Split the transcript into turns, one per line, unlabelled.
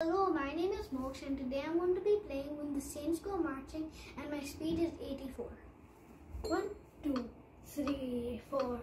Hello, my name is Moksh and today I'm going to be playing when the Saints go marching and my speed is 84. 1, 2, 3, 4.